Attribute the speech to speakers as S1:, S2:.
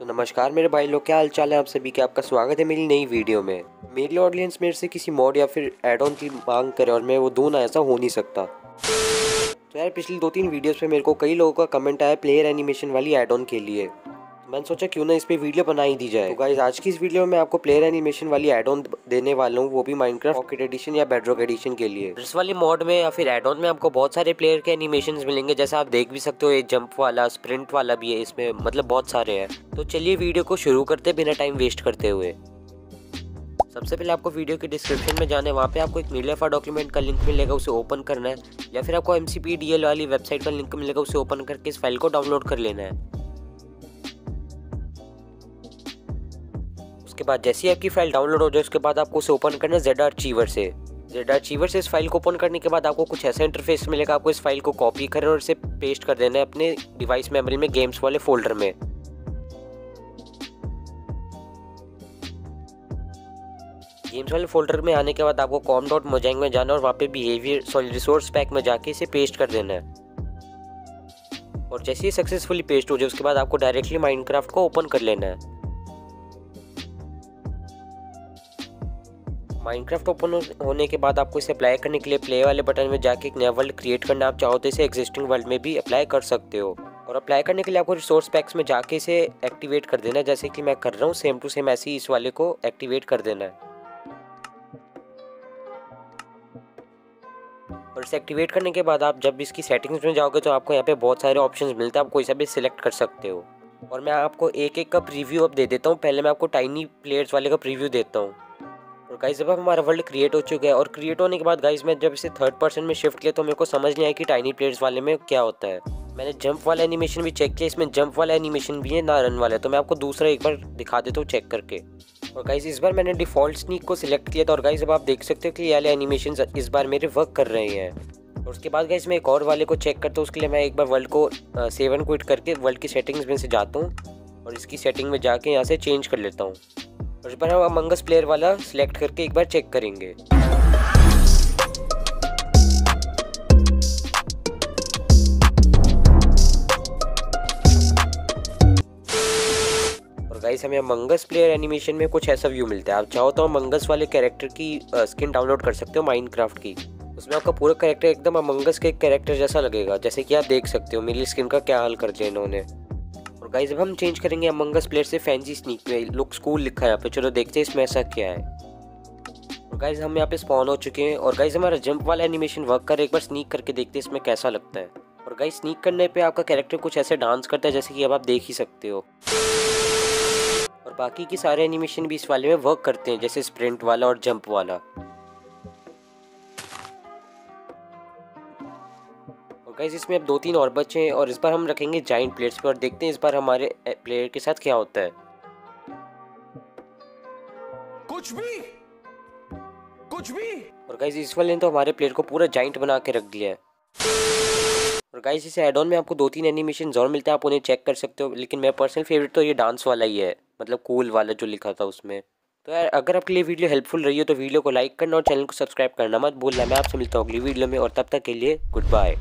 S1: तो नमस्कार मेरे भाई लोग, क्या हालचाल है आप सभी के? आपका स्वागत है मेरी नई वीडियो में। मेरी ऑडियंस मेरे से किसी मॉड या फिर एड ऑन की मांग करे और मैं वो दोनों ऐसा हो नहीं सकता। तो यार, पिछली दो तीन वीडियोस पे मेरे को कई लोगों का कमेंट आया प्लेयर एनिमेशन वाली एड ऑन के लिए। मैंने सोचा क्यों ना इस पे वीडियो बना ही दी जाए। तो गाइस आज की इस वीडियो में मैं आपको प्लेयर एनिमेशन वाली एड ऑन देने वाला हूँ, वो भी माइनक्राफ्ट पॉकेट एडिशन या बेडरॉक एडिशन के लिए। इस वाली मॉड में या फिर एड ऑन में आपको बहुत सारे प्लेयर के एनिमेशन मिलेंगे, जैसे आप देख भी सकते हो, ये जंप वाला स्प्रिंट वाला भी है, इसमें मतलब बहुत सारे हैं। तो चलिए वीडियो को शुरू करते बिना टाइम वेस्ट करते हुए। सबसे पहले आपको वीडियो के डिस्क्रिप्शन में जाना है, वहाँ पे आपको एक मीडिया डॉक्यूमेंट का लिंक मिलेगा, उसे ओपन करना है, या फिर आपको एम वाली वेबसाइट का लिंक मिलेगा, उसे ओपन करके इस फ़ाइल को डाउनलोड कर लेना है। उसके बाद जैसे ही आपकी फ़ाइल डाउनलोड हो जाए, उसके बाद आपको उसे ओपन करना है जेड आर्चीवर से। जेड आर्चीवर से इस फ़ाइल को ओपन करने के बाद आपको कुछ ऐसा इंटरफेस मिलेगा, आपको इस फ़ाइल को कॉपी करना और इसे पेस्ट कर देना है अपने डिवाइस मेमोरी में गेम्स वाले फोल्डर में। गेम्स वाले फोल्डर में आने के बाद आपको कॉम डॉट मोजैंग में जाना और वहाँ पे बिहेवियर सॉरी रिसोर्स पैक में जाके इसे पेस्ट कर देना है। और जैसे ही सक्सेसफुली पेस्ट हो जाए, उसके बाद आपको डायरेक्टली माइनक्राफ्ट को ओपन कर लेना है। माइनक्राफ्ट ओपन होने के बाद आपको इसे अप्लाई करने के लिए प्ले वाले बटन में जाके एक नया वर्ल्ड क्रिएट करना आप चाहो तो इसे एग्जिस्टिंग वर्ल्ड में भी अप्लाई कर सकते हो। और अप्लाई करने के लिए आपको रिसोर्स पैक्स में जाके इसे एक्टिवेट कर देना जैसे कि मैं कर रहा हूँ सेम टू सेम ऐसे ही इस वाले को एक्टिवेट कर देना और इसे एक्टिवेट करने के बाद आप जब इसकी सेटिंग्स में जाओगे तो आपको यहाँ पे बहुत सारे ऑप्शंस मिलते हैं। आप कोई सा भी सिलेक्ट कर सकते हो। और मैं आपको एक एक का प्रीव्यू अब दे देता हूँ। पहले मैं आपको टाइनी प्लेयर्स वाले का प्रीव्यू देता हूँ। और गाइस जब हमारा वर्ल्ड क्रिएट हो चुका है और क्रिएट होने के बाद गाइस मैं जब इसे थर्ड पर्सन में शिफ्ट किया तो मेरे को समझ नहीं आया कि टाइनी प्लेयर्स वाले में क्या होता है। मैंने जंप वाला एनिमेशन भी चेक किया, इसमें जंप वाला एनिमेशन भी है, ना रन वाला है। तो मैं आपको दूसरा एक बार दिखा देता हूँ चेक करके। और गाइज़ इस बार मैंने डिफ़ॉल्ट स्नीक को सिलेक्ट किया था और गाइस अब आप देख सकते हो कि ये वाले एनिमेशन इस बार मेरे वर्क कर रहे हैं। और उसके बाद गाइस मैं एक और वाले को चेक करता हूँ, उसके लिए मैं एक बार वर्ल्ड को सेवन क्विट करके वर्ल्ड की सेटिंग्स में से जाता हूँ। और इसकी सेटिंग में जाके यहाँ से चेंज कर लेता हूँ। और इस बार हम अमंगस प्लेयर वाला सिलेक्ट करके एक बार चेक करेंगे। गाइस हमें अमंगस प्लेयर एनिमेशन में कुछ ऐसा व्यू मिलता है। आप चाहो तो मंगस वाले कैरेक्टर की स्किन डाउनलोड कर सकते हो माइनक्राफ्ट की। उसमें आपका पूरा कैरेक्टर एकदम अमंगस के कैरेक्टर जैसा लगेगा, जैसे कि आप देख सकते हो, मेरी स्किन का क्या हाल कर दिया इन्होंने। गाइज़ अब हम चेंज करेंगे अमंगस प्लेयर से फैंसी स्नीक पे। लुक स्कूल लिखा है यहाँ पे। चलो देखते हैं इसमें ऐसा क्या है। और गाइज़ हम यहाँ पे स्पॉन हो चुके हैं। और गाइज़ हमारा जंप वाला एनिमेशन वर्क कर, एक बार स्नीक करके देखते हैं इसमें कैसा लगता है। और गाइज़ स्नीक करने पे आपका कैरेक्टर कुछ ऐसे डांस करता है जैसे कि अब आप देख ही सकते हो। और बाकी के सारे एनिमेशन भी इस वाले में वर्क करते हैं, जैसे स्प्रिंट वाला और जंप वाला। गाइस इसमें अब दो तीन और बच्चे हैं और इस बार हम रखेंगे जाइंट प्लेयर्स पे और देखते हैं इस बार हमारे प्लेयर के साथ क्या होता है।
S2: कुछ भी! कुछ भी!
S1: और गाइस इस वाले ने तो हमारे प्लेयर को पूरा जाइंट बना के रख दिया है। और गाइस इस एड ऑन में आपको दो तीन एनिमेशन और मिलते हैं आप उन्हें चेक कर सकते हो लेकिन मेरा पर्सनल फेवरेट तो ये डांस वाला ही है मतलब कूल वाला जो लिखा था उसमें। तो यार अगर आपके लिए वीडियो हेल्पफुल रही हो तो वीडियो को लाइक करना और चैनल को सब्सक्राइब करना मत भूलना। मैं आपसे मिलता हूँ अगली वीडियो में और तब तक के लिए गुड बाय